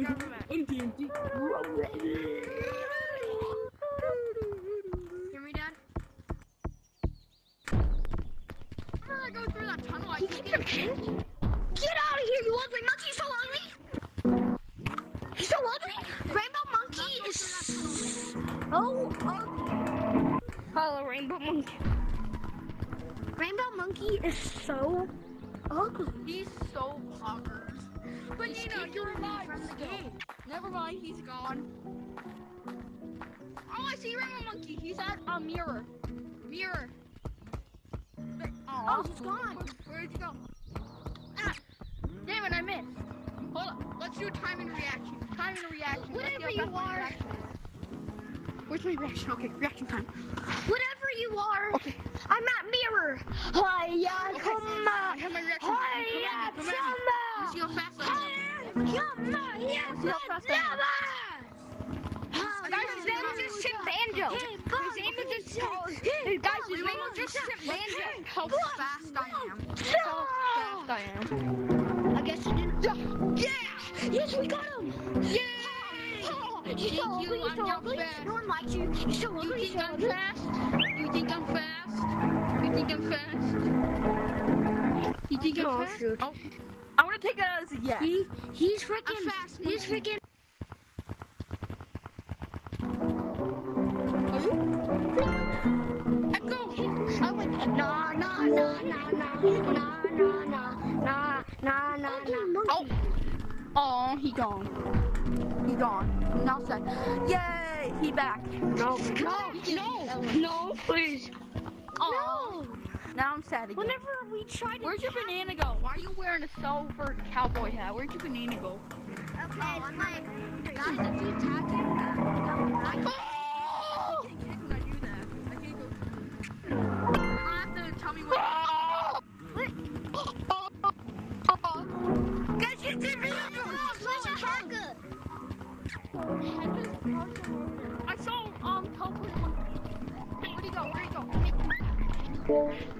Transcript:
Unti, unti. Hear me, Dad? Remember I go through that tunnel, I you think Get out of here, you ugly monkey! You're so ugly! You're so ugly! Rainbow monkey is... so ugly. Hello, rainbow monkey. Rainbow monkey is so ugly. He's so awkward. But you know, you're alive from the still. game. Never mind, he's gone. Oh, I see Rainbow Monkey. He's at a mirror. Mirror. But- Oh, he's gone. Where'd you go? Ah, damn it, I missed. Hold on, let's do a time and reaction. Time and reaction. Whatever you are. Where's my reaction? Okay, reaction time. Whatever you are, Okay. I'm at mirror. Hiya, Okay, come on. have my reaction. Hiya, Come at me, come at me. come Let's see how fast I am. Hiya, come on. Yes, See how fast I am. Guys, his name is just Chip Banjo. His name is just. Guys, his name is just Chip Banjo. How fast I am. How fast I am. I guess you didn't. Yeah! Yes, we got him. Yeah! Oh, you're Thank so you, I'm ugly. fast. No one likes you. You're so ugly, think you're so I'm fast? You think I'm fast? You think I'm fast? You think I'm Oh, fast? shoot. Oh, I'm gonna take that as a yes. He, he's freaking. I'm fast, He's freaking. Echo! I went. Nah, nah, nah, nah, nah, nah, nah, nah, nah, nah, nah, nah. Oh! Oh, he gone. He gone. Now sad. Yay! He back. No, no, no, no, please. Oh. Now I'm sad again. Whenever we try to. Where's your banana go? Why are you wearing a silver cowboy hat? Where'd your banana go? Okay, I'm like, guys, if you tag him, uh, Oh! I get kicked when I do that. I can't go. You don't have to tell me what. guys, you did me. Where's your haircut? I saw um teleport. Where'd he go? Where'd he go?